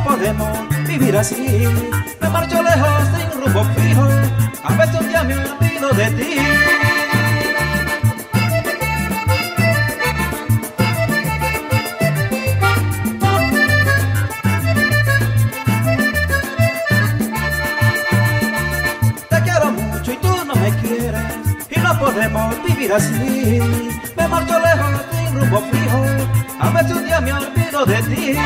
no podemos vivir así. Me marcho lejos sin rumbo fijo, a veces un día me olvido de ti. Te quiero mucho y tú no me quieres y no podemos vivir así. Me marcho lejos sin rumbo fijo, a veces un día me olvido de ti.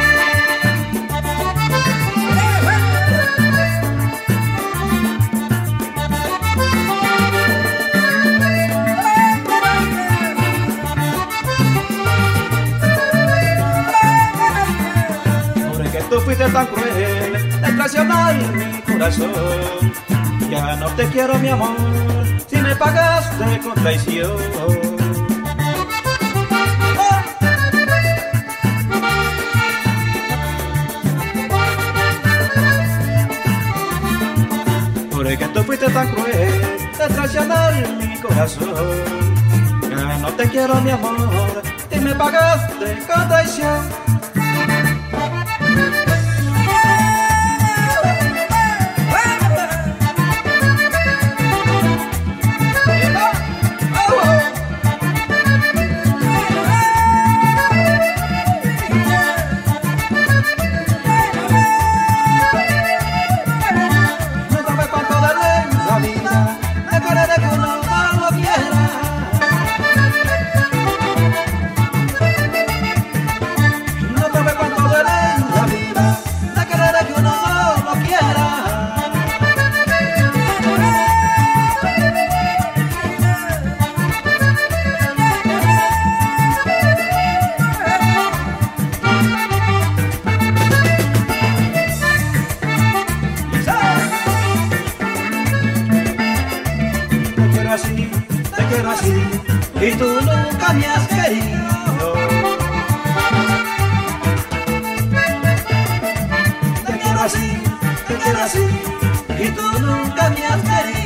Fuiste tan cruel de traicionar mi corazón. Ya no te quiero, mi amor, si me pagaste con traición. Porque tú fuiste tan cruel de traicionar mi corazón. Ya no te quiero, mi amor, si me pagaste con traición. Y tú nunca me has querido. Te quiero así, te quiero así, y tú nunca me has querido.